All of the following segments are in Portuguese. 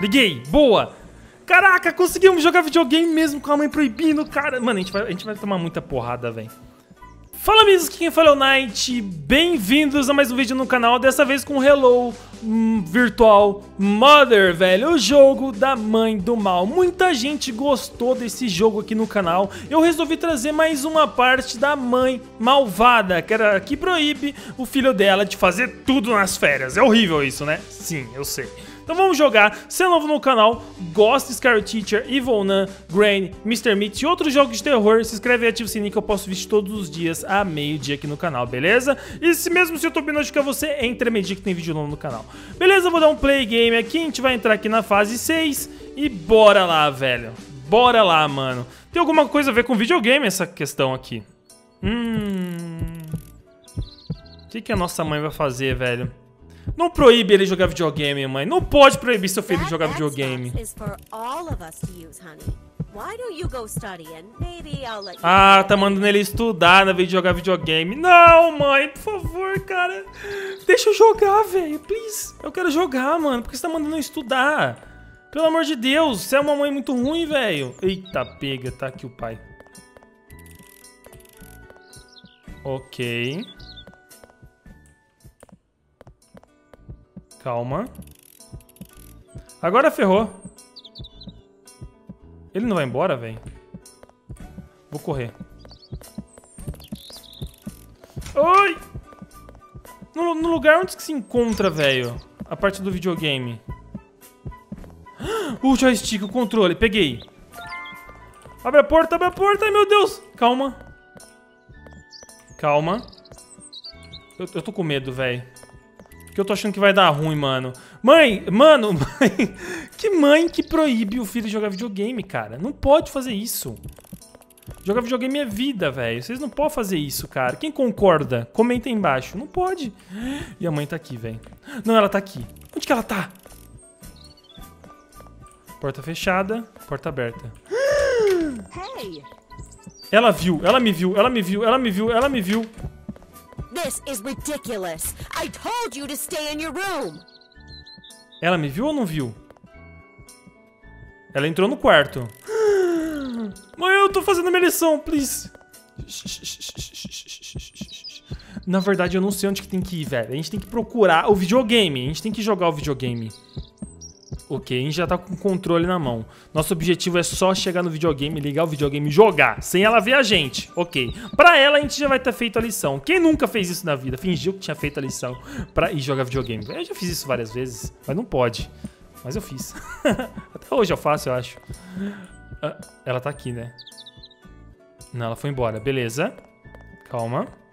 Liguei, boa! Caraca, conseguimos jogar videogame mesmo com a mãe proibindo, cara. Mano, a gente vai, a gente vai tomar muita porrada, velho. Fala amigos, quem fala é o Night, bem-vindos a mais um vídeo no canal, dessa vez com Hello hum, Virtual Mother, velho, o jogo da mãe do mal. Muita gente gostou desse jogo aqui no canal, eu resolvi trazer mais uma parte da mãe malvada, que era que proíbe o filho dela de fazer tudo nas férias. É horrível isso, né? Sim, eu sei. Então vamos jogar. Se é novo no canal, gosta de Scary Teacher, Evil Nun, Grain, Mr. Meat e outros jogos de terror, se inscreve e ativa o sininho que eu posto vídeo todos os dias a meio-dia aqui no canal, beleza? E se mesmo se o YouTube notificar você, entre meio-dia que tem vídeo novo no canal. Beleza? Vou dar um play game aqui, a gente vai entrar aqui na fase 6 e bora lá, velho. Bora lá, mano. Tem alguma coisa a ver com videogame essa questão aqui. Hum... O que, que a nossa mãe vai fazer, velho? Não proíbe ele jogar videogame, mãe. Não pode proibir seu filho de jogar videogame. Ah, tá mandando ele estudar na vez de jogar videogame. Não, mãe, por favor, cara. Deixa eu jogar, velho. Please. Eu quero jogar, mano. Por que você tá mandando eu estudar? Pelo amor de Deus, você é uma mãe muito ruim, velho. Eita, pega. Tá aqui o pai. Ok. Calma. Agora ferrou. Ele não vai embora, velho? Vou correr. Oi! No, no, lugar onde que se encontra, velho, a parte do videogame. O joystick, o controle. Peguei. Abre a porta, abre a porta. Ai, meu Deus. Calma. Calma. Eu, eu tô com medo, velho. Que eu tô achando que vai dar ruim, mano. Mãe, mano, mãe. Que mãe que proíbe o filho de jogar videogame, cara? Não pode fazer isso. Jogar videogame é vida, velho. Vocês não podem fazer isso, cara. Quem concorda? Comenta aí embaixo. Não pode. E a mãe tá aqui, velho. Não, ela tá aqui. Onde que ela tá? Porta fechada, porta aberta. Ela viu, ela me viu, ela me viu, ela me viu, ela me viu. This is ridiculous. I told you to stay in your room. Ela me viu ou não viu? Ela entrou no quarto. Mãe, eu tô fazendo a minha lição, please. Na verdade, eu não sei onde que tem que ir, velho. A gente tem que procurar o videogame. A gente tem que jogar o videogame. Ok, a gente já tá com o controle na mão. Nosso objetivo é só chegar no videogame, ligar o videogame e jogar, sem ela ver a gente. Ok. Pra ela, a gente já vai ter feito a lição. Quem nunca fez isso na vida? Fingiu que tinha feito a lição pra ir jogar videogame. Eu já fiz isso várias vezes, mas não pode. Mas eu fiz. Até hoje eu faço, eu acho. Ah, ela tá aqui, né? Não, ela foi embora. Beleza. Calma.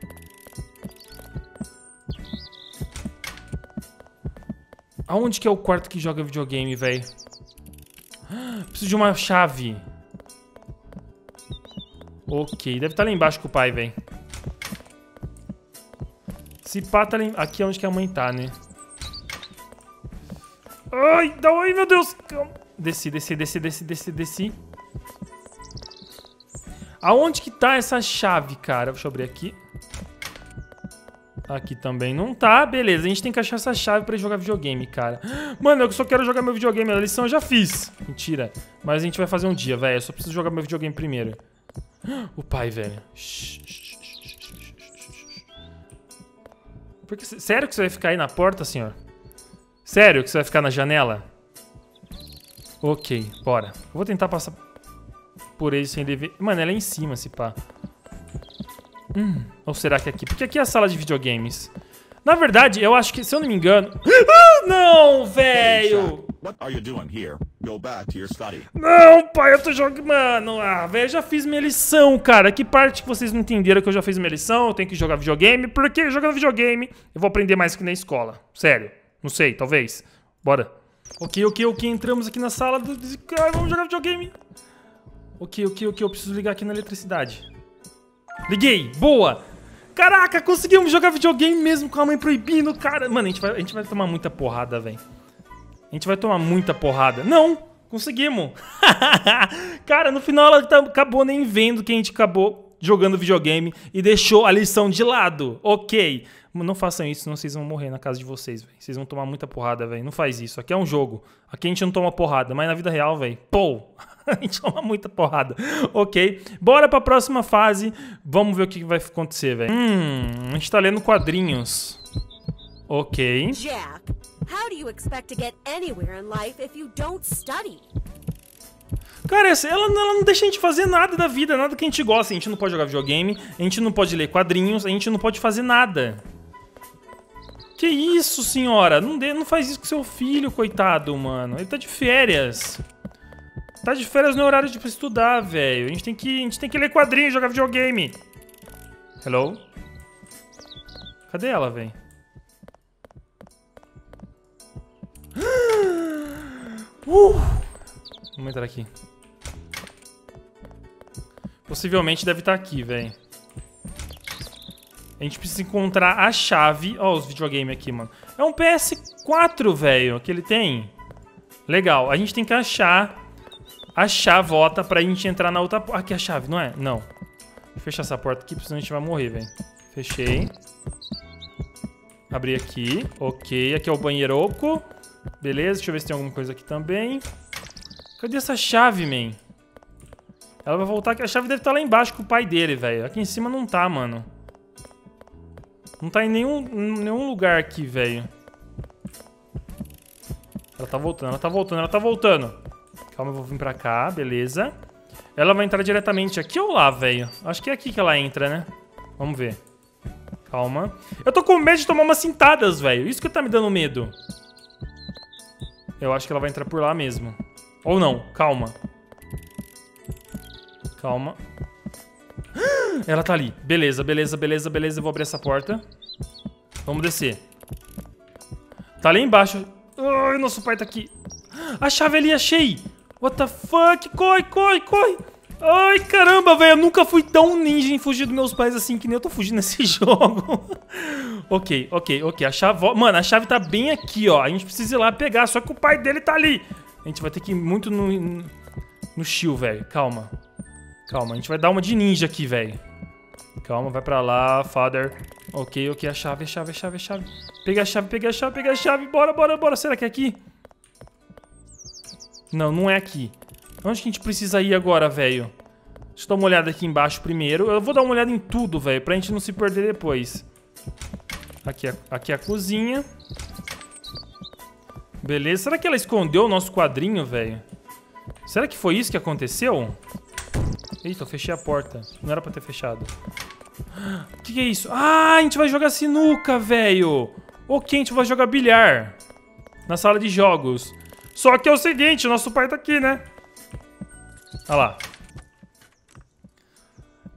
Aonde que é o quarto que joga videogame, velho? Preciso de uma chave. Ok, deve estar tá lá embaixo com o pai, velho. Se pá, tá ali... Aqui é onde que a mãe tá, né? Ai, dá oi, meu Deus. Desci, desci, desci, desci, desci, desci. Aonde que tá essa chave, cara? Deixa eu abrir aqui. Aqui também não tá. Beleza, a gente tem que achar essa chave pra jogar videogame, cara. Mano, eu só quero jogar meu videogame. A lição eu já fiz. Mentira. Mas a gente vai fazer um dia, velho. Eu só preciso jogar meu videogame primeiro. O pai, velho. Porque, sério que você vai ficar aí na porta, senhor? Sério que você vai ficar na janela? Ok, bora. Eu vou tentar passar por ele sem ele ver. Mano, ela é em cima, se pá. Hum, ou será que é aqui? Porque aqui é a sala de videogames. Na verdade, eu acho que, se eu não me engano... Ah, não, velho! Não, pai, eu tô jogando... Mano, ah, velho, já fiz minha lição, cara. Que parte que vocês não entenderam que eu já fiz minha lição? Eu tenho que jogar videogame? Porque jogando videogame eu vou aprender mais que na escola. Sério. Não sei, talvez. Bora. Ok, ok, ok. Entramos aqui na sala do... Ah, vamos jogar videogame. Ok, ok, ok. Eu preciso ligar aqui na eletricidade. Liguei, boa. Caraca, conseguimos jogar videogame mesmo com a mãe proibindo, cara. Mano, a gente vai, a gente vai tomar muita porrada, velho. A gente vai tomar muita porrada. Não, conseguimos. cara, no final ela tá, acabou nem vendo que a gente acabou... jogando videogame e deixou a lição de lado. Ok. Não façam isso, senão vocês vão morrer na casa de vocês, velho. Vocês vão tomar muita porrada, velho. Não faz isso. Aqui é um jogo. Aqui a gente não toma porrada, mas na vida real, velho. Pô! a gente toma muita porrada. Ok. Bora pra próxima fase. Vamos ver o que vai acontecer, velho. Hum, a gente tá lendo quadrinhos. Ok. Jack, how do you expect to get anywhere in life if you don't study? Cara, ela, ela não deixa a gente fazer nada da vida, nada que a gente gosta. A gente não pode jogar videogame, a gente não pode ler quadrinhos, a gente não pode fazer nada. Que isso, senhora? Não, de, não faz isso com seu filho, coitado, mano. Ele tá de férias. Tá de férias no horário de pra estudar, velho. A gente tem que, a gente tem que ler quadrinhos, jogar videogame. Hello? Cadê ela, velho? Uh! Vamos entrar aqui. Possivelmente deve estar aqui, velho. A gente precisa encontrar a chave. Ó, os videogames aqui, mano. É um PS4, velho, que ele tem. Legal. A gente tem que achar a chavota pra gente entrar na outra porta. Aqui é a chave, não é? Não. Vou fechar essa porta aqui, senão a gente vai morrer, velho. Fechei. Abri aqui. Ok, aqui é o banheiroco. Beleza, deixa eu ver se tem alguma coisa aqui também. Cadê essa chave, man? Ela vai voltar aqui. A chave deve estar lá embaixo com o pai dele, velho. Aqui em cima não tá, mano. Não tá em nenhum, nenhum lugar aqui, velho. Ela tá voltando, ela tá voltando, ela tá voltando. Calma, eu vou vir pra cá, beleza. Ela vai entrar diretamente aqui ou lá, velho? Acho que é aqui que ela entra, né? Vamos ver. Calma. Eu tô com medo de tomar umas cintadas, velho. Isso que tá me dando medo. Eu acho que ela vai entrar por lá mesmo. Ou não, calma. Calma. Ela tá ali. Beleza, beleza, beleza, beleza. Eu vou abrir essa porta. Vamos descer. Tá ali embaixo. Ai, nosso pai tá aqui. A chave ali, achei. What the fuck? Corre, corre, corre. Ai, caramba, velho. Eu nunca fui tão ninja em fugir dos meus pais assim que nem eu tô fugindo nesse jogo. ok, ok, ok. A chave... Mano, a chave tá bem aqui, ó. A gente precisa ir lá pegar. Só que o pai dele tá ali. A gente vai ter que ir muito no... No chill, velho. Calma. Calma, a gente vai dar uma de ninja aqui, velho. Calma, vai pra lá, father. Ok, ok, a chave, a chave, a chave, a chave. Peguei a chave, peguei a chave, peguei a chave. Bora, bora, bora. Será que é aqui? Não, não é aqui. Onde que a gente precisa ir agora, velho? Deixa eu dar uma olhada aqui embaixo primeiro. Eu vou dar uma olhada em tudo, velho, pra gente não se perder depois. Aqui é, aqui é a cozinha. Beleza. Será que ela escondeu o nosso quadrinho, velho? Será que foi isso que aconteceu? Eita, eu fechei a porta. Não era pra ter fechado. O que, que, é isso? Ah, a gente vai jogar sinuca, velho. Ok, a gente vai jogar bilhar. Na sala de jogos. Só que é o seguinte, nosso pai tá aqui, né? Olha lá.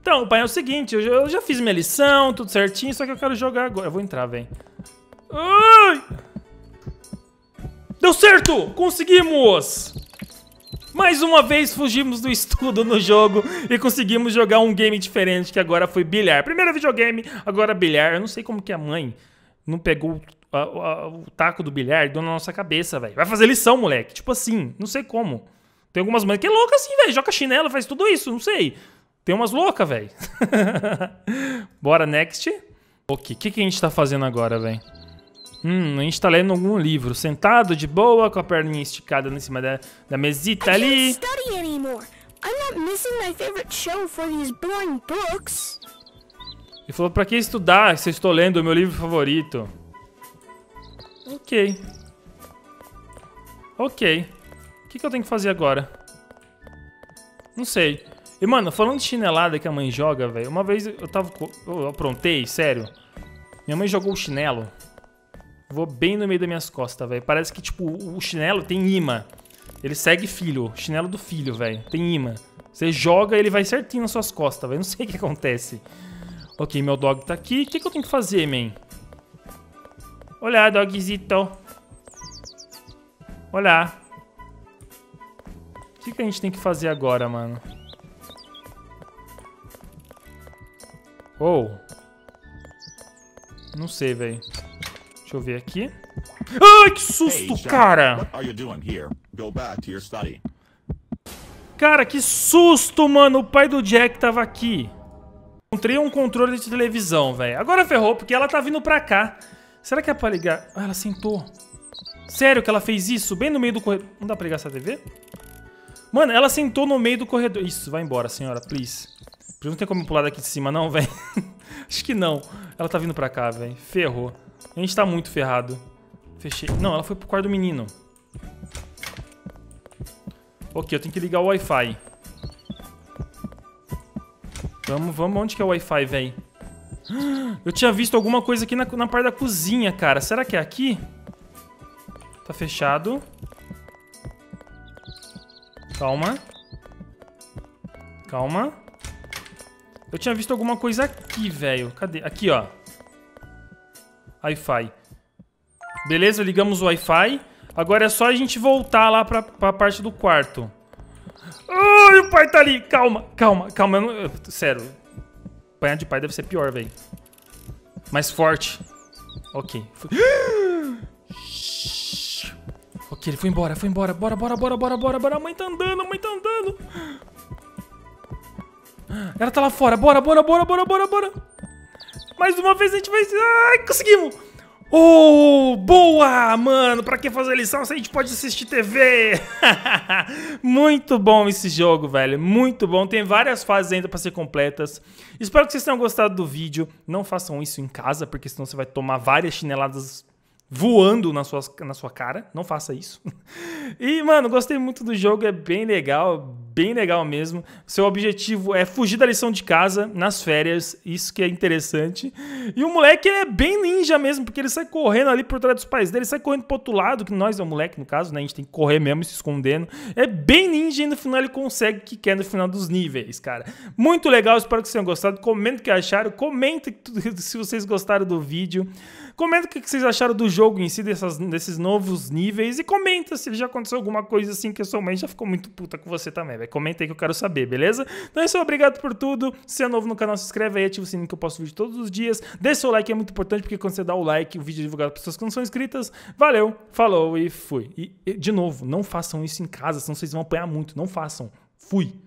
Então, pai, é o seguinte, eu já, fiz minha lição, tudo certinho, só que eu quero jogar agora. Eu vou entrar, velho. Ai! Deu certo! Conseguimos! Mais uma vez fugimos do estudo no jogo e conseguimos jogar um game diferente que agora foi bilhar. Primeiro videogame, agora bilhar. Eu não sei como que a mãe não pegou a, a, o taco do bilhar e deu na nossa cabeça, velho. Vai fazer lição, moleque. Tipo assim, não sei como. Tem algumas mães que é louca assim, velho. Joga chinelo, faz tudo isso, não sei. Tem umas loucas, velho. Bora, next. O que, que a gente tá fazendo agora, velho? Hum, a gente tá lendo algum livro, sentado de boa, com a perninha esticada em cima da, da mesita ali. Ele falou, pra que estudar se eu estou lendo o meu livro favorito? Ok. Ok. O que, que eu tenho que fazer agora? Não sei. E, mano, falando de chinelada que a mãe joga, velho, uma vez eu tava... Eu aprontei, sério. Minha mãe jogou o chinelo Vou bem no meio das minhas costas, velho. Parece que, tipo, o chinelo tem imã. Ele segue filho. Chinelo do filho, velho. Tem imã. Você joga, ele vai certinho nas suas costas, velho. Não sei o que acontece. Ok, meu dog tá aqui. O que, que eu tenho que fazer, man? Olá, dogzito. Olá. O que, que a gente tem que fazer agora, mano? Oh. Não sei, velho. Deixa eu ver aqui. Ai, que susto, cara! Cara, que susto, mano! O pai do Jack tava aqui. Encontrei um controle de televisão, velho. Agora ferrou, porque ela tá vindo pra cá. Será que é pra ligar? Ah, ela sentou. Sério que ela fez isso? Bem no meio do corredor. Não dá pra ligar essa TV? Mano, ela sentou no meio do corredor. Isso, vai embora, senhora, please. Não tem como pular daqui de cima, não, velho. Acho que não. Ela tá vindo pra cá, velho. Ferrou. A gente tá muito ferrado. Fechei. Não, ela foi pro quarto do menino. Ok, eu tenho que ligar o Wi-Fi. Vamos, vamos. Onde que é o Wi-Fi, velho? Eu tinha visto alguma coisa aqui na, na parte da cozinha, cara. Será que é aqui? Tá fechado. Calma. Calma. Eu tinha visto alguma coisa aqui, velho. Cadê? Aqui, ó. Wi-Fi. Beleza, ligamos o Wi-Fi. Agora é só a gente voltar lá pra, pra parte do quarto. Ai, o pai tá ali. Calma, calma, calma. Não... Sério. Apanhar de pai deve ser pior, velho. Mais forte. Ok. ok, ele foi embora, foi embora. Bora, bora, bora, bora, bora, bora. A mãe tá andando, a mãe tá andando. Ela tá lá fora. Bora, bora, bora, bora, bora, bora. Mais uma vez a gente vai... Ai, conseguimos. Oh, boa, mano. Pra que fazer lição se a gente pode assistir TV? Muito bom esse jogo, velho. Muito bom. Tem várias fases ainda pra ser completas. Espero que vocês tenham gostado do vídeo. Não façam isso em casa, porque senão você vai tomar várias chineladas voando na sua, na sua cara. Não faça isso. E, mano, gostei muito do jogo. É bem legal, bem legal mesmo. Seu objetivo é fugir da lição de casa nas férias. Isso que é interessante. E o moleque é bem ninja mesmo, porque ele sai correndo ali por trás dos pais dele. Ele sai correndo pro outro lado, que nós é o moleque, no caso, né? A gente tem que correr mesmo se escondendo. É bem ninja e no final ele consegue o que quer no final dos níveis, cara. Muito legal. Espero que vocês tenham gostado. Comenta o que acharam. Comenta se vocês gostaram do vídeo. Comenta o que vocês acharam do jogo em si, dessas, desses novos níveis. E comenta se já aconteceu alguma coisa assim que a sua mãe já ficou muito puta com você também. Comenta aí que eu quero saber, beleza? Então é isso, obrigado por tudo. Se é novo no canal, se inscreve aí, ativa o sininho que eu posto vídeo todos os dias. Deixa seu like, é muito importante, porque quando você dá o like, o vídeo é divulgado para pessoas que não são inscritas. Valeu, falou e fui. E, e, de novo, não façam isso em casa, senão vocês vão apanhar muito. Não façam. Fui.